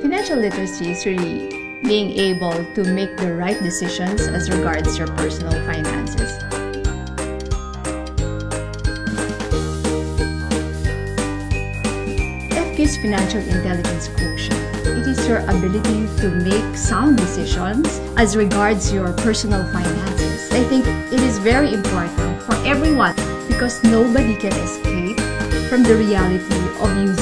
Financial literacy is really being able to make the right decisions as regards your personal finances. FQ's Financial Intelligence Quotient. It is your ability to make sound decisions as regards your personal finances. I think it is very important for everyone because nobody can escape from the reality of using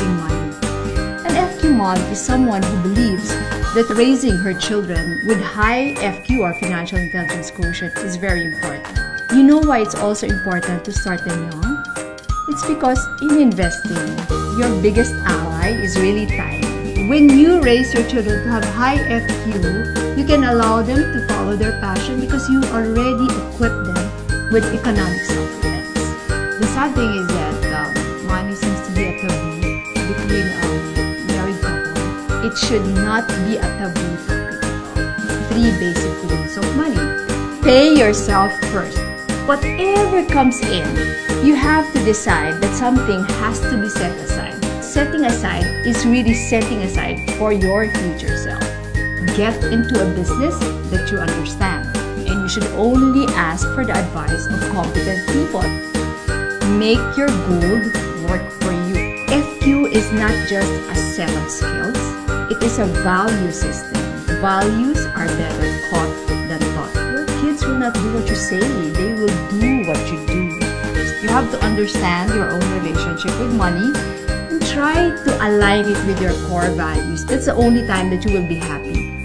mom is someone who believes that raising her children with high FQ or financial intelligence quotient is very important. You know why it's also important to start them young? It's because in investing, your biggest ally is really time. When you raise your children to have high FQ, you can allow them to follow their passion because you already equip them with economic supplements. The sad thing is It should not be a taboo topic. Three basic rules of money. Pay yourself first. Whatever comes in, you have to decide that something has to be set aside. Setting aside is really setting aside for your future self. Get into a business that you understand, and you should only ask for the advice of competent people. Make your gold work for you. Is not just a set of skills, it is a value system. Values are better taught than taught. Your kids will not do what you say, they will do what you do. You have to understand your own relationship with money and try to align it with your core values. That's the only time that you will be happy.